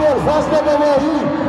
Abel Vaz da Bahia.